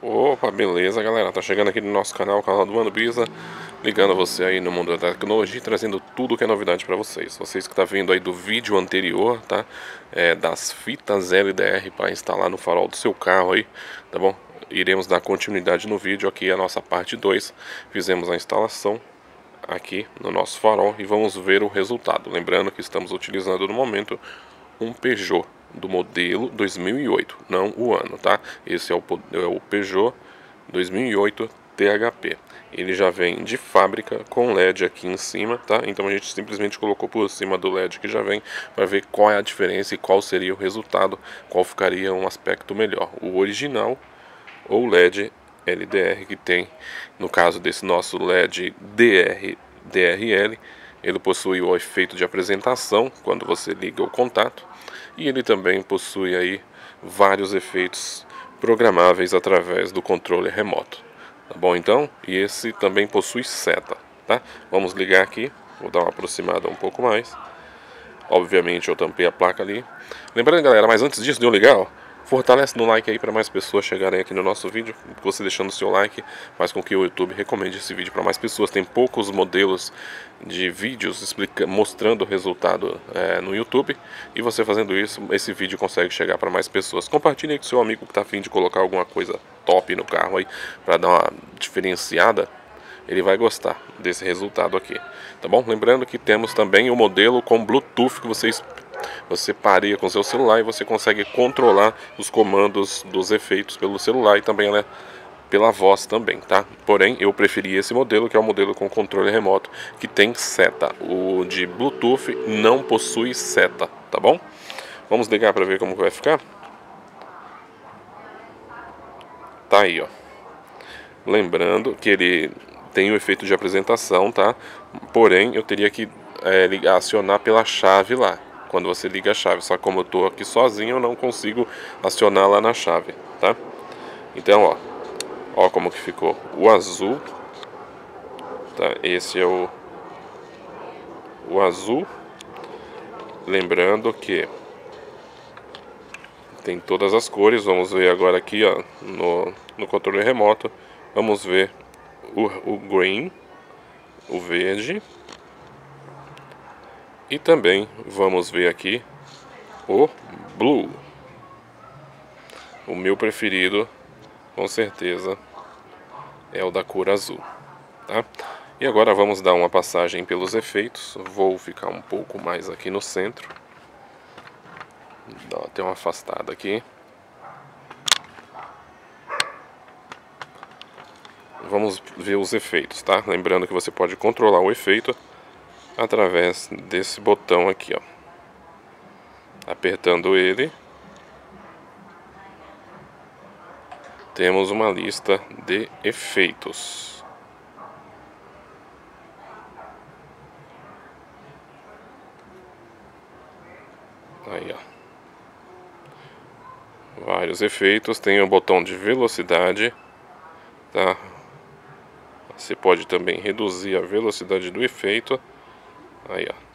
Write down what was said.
Opa, beleza galera, tá chegando aqui no nosso canal, o canal do Mano Bisa Ligando você aí no mundo da tecnologia trazendo tudo que é novidade para vocês. Vocês que tá vendo aí do vídeo anterior, tá? É, das fitas LDR para instalar no farol do seu carro aí, tá bom? Iremos dar continuidade no vídeo aqui, a nossa parte 2 Fizemos a instalação aqui no nosso farol e vamos ver o resultado. Lembrando que estamos utilizando no momento um Peugeot do modelo 2008, não o ano, tá? Esse é o, é o Peugeot 2008 THP. Ele já vem de fábrica com LED aqui em cima, tá? Então a gente simplesmente colocou por cima do LED que já vem para ver qual é a diferença e qual seria o resultado, qual ficaria um aspecto melhor, o original ou LED LDR que tem, no caso desse nosso LED DR DRL, ele possui o efeito de apresentação quando você liga o contato e ele também possui aí vários efeitos programáveis através do controle remoto. Tá bom então? E esse também possui seta, tá? Vamos ligar aqui, vou dar uma aproximada um pouco mais. Obviamente eu tampei a placa ali. Lembrando galera, mas antes disso de eu ligar, ó, Fortalece no like aí para mais pessoas chegarem aqui no nosso vídeo. Você deixando o seu like faz com que o YouTube recomende esse vídeo para mais pessoas. Tem poucos modelos de vídeos explica, mostrando o resultado é, no YouTube. E você fazendo isso, esse vídeo consegue chegar para mais pessoas. Compartilhe com seu amigo que está afim de colocar alguma coisa top no carro aí para dar uma diferenciada ele vai gostar desse resultado aqui, tá bom? Lembrando que temos também o modelo com Bluetooth que vocês você pareia com seu celular e você consegue controlar os comandos dos efeitos pelo celular e também né, pela voz também, tá? Porém, eu preferi esse modelo, que é o modelo com controle remoto, que tem seta. O de Bluetooth não possui seta, tá bom? Vamos ligar para ver como vai ficar? Tá aí, ó. Lembrando que ele tem o efeito de apresentação, tá? Porém, eu teria que é, acionar pela chave lá quando você liga a chave. Só como eu estou aqui sozinho, eu não consigo acionar lá na chave, tá? Então, ó, ó como que ficou. O azul, tá? Esse é o o azul. Lembrando que tem todas as cores. Vamos ver agora aqui, ó, no, no controle remoto. Vamos ver o, o green, o verde e também vamos ver aqui o Blue. O meu preferido, com certeza, é o da cor azul. Tá? E agora vamos dar uma passagem pelos efeitos. Vou ficar um pouco mais aqui no centro. Dá até uma afastada aqui. Vamos ver os efeitos, tá? Lembrando que você pode controlar o efeito através desse botão aqui, ó. Apertando ele, temos uma lista de efeitos. Aí, ó. Vários efeitos, tem o botão de velocidade, tá? Você pode também reduzir a velocidade do efeito Aí, ó.